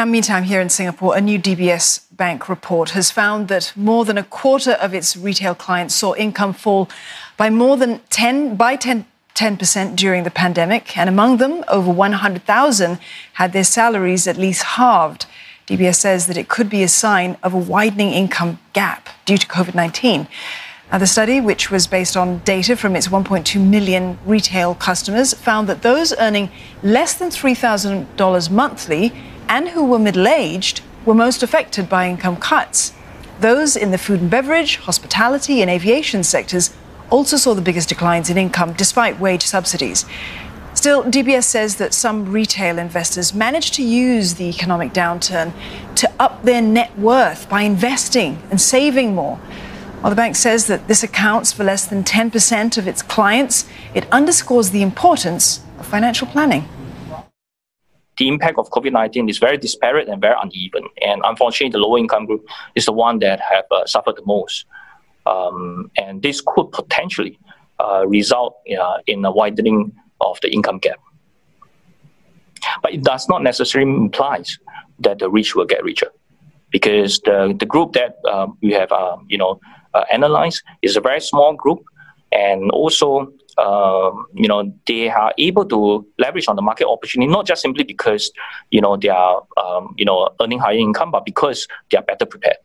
Now, meantime, here in Singapore, a new DBS Bank report has found that more than a quarter of its retail clients saw income fall by more than 10 by 10 10% during the pandemic, and among them, over 100,000 had their salaries at least halved. DBS says that it could be a sign of a widening income gap due to COVID 19. Now, the study, which was based on data from its 1.2 million retail customers, found that those earning less than $3,000 monthly and who were middle aged were most affected by income cuts. Those in the food and beverage, hospitality, and aviation sectors also saw the biggest declines in income despite wage subsidies. Still, DBS says that some retail investors managed to use the economic downturn to up their net worth by investing and saving more. While the bank says that this accounts for less than 10% of its clients, it underscores the importance of financial planning. The impact of COVID-19 is very disparate and very uneven. And unfortunately, the lower income group is the one that have uh, suffered the most. Um, and this could potentially uh, result uh, in a widening of the income gap. But it does not necessarily imply that the rich will get richer, because the, the group that um, we have uh, you know uh, analyzed is a very small group, and also um, you know they are able to leverage on the market opportunity not just simply because you know they are um, you know earning higher income, but because they are better prepared.